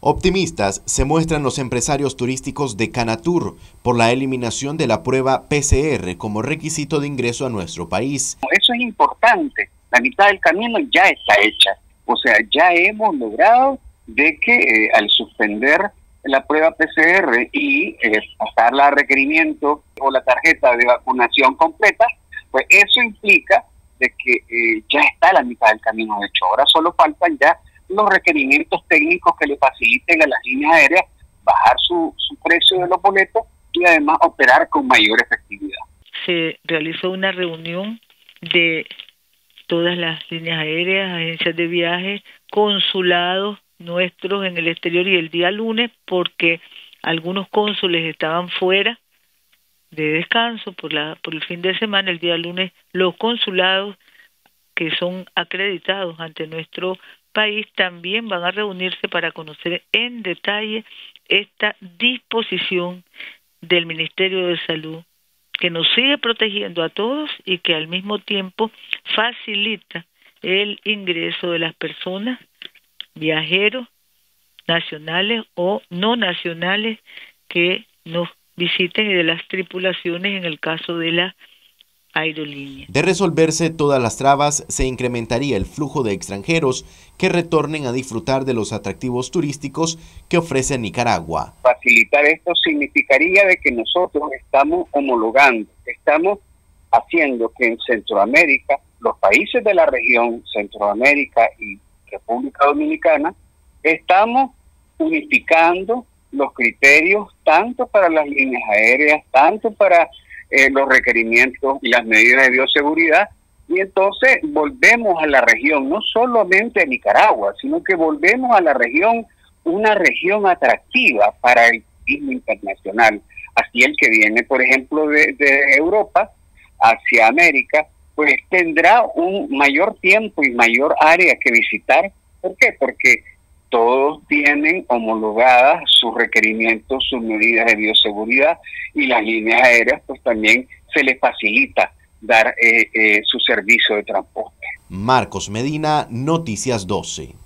Optimistas se muestran los empresarios turísticos de Canatur por la eliminación de la prueba PCR como requisito de ingreso a nuestro país. Eso es importante. La mitad del camino ya está hecha. O sea, ya hemos logrado de que eh, al suspender la prueba PCR y eh, pasarla requerimiento o la tarjeta de vacunación completa, pues eso implica de que eh, ya está la mitad del camino hecho. Ahora solo faltan ya los requerimientos técnicos que le faciliten a las líneas aéreas bajar su, su precio de los boletos y además operar con mayor efectividad. Se realizó una reunión de todas las líneas aéreas, agencias de viajes, consulados nuestros en el exterior y el día lunes porque algunos cónsules estaban fuera de descanso por la por el fin de semana el día lunes los consulados que son acreditados ante nuestro país también van a reunirse para conocer en detalle esta disposición del Ministerio de Salud que nos sigue protegiendo a todos y que al mismo tiempo facilita el ingreso de las personas, viajeros nacionales o no nacionales que nos visiten y de las tripulaciones en el caso de la de resolverse todas las trabas, se incrementaría el flujo de extranjeros que retornen a disfrutar de los atractivos turísticos que ofrece Nicaragua. Facilitar esto significaría de que nosotros estamos homologando, estamos haciendo que en Centroamérica, los países de la región, Centroamérica y República Dominicana, estamos unificando los criterios tanto para las líneas aéreas, tanto para eh, los requerimientos y las medidas de bioseguridad. Y entonces volvemos a la región, no solamente a Nicaragua, sino que volvemos a la región, una región atractiva para el turismo internacional. Así el que viene, por ejemplo, de, de Europa hacia América, pues tendrá un mayor tiempo y mayor área que visitar. ¿Por qué? Porque todos tienen homologadas sus requerimientos, sus medidas de bioseguridad y las líneas aéreas pues también se les facilita dar eh, eh, su servicio de transporte. Marcos Medina, Noticias 12.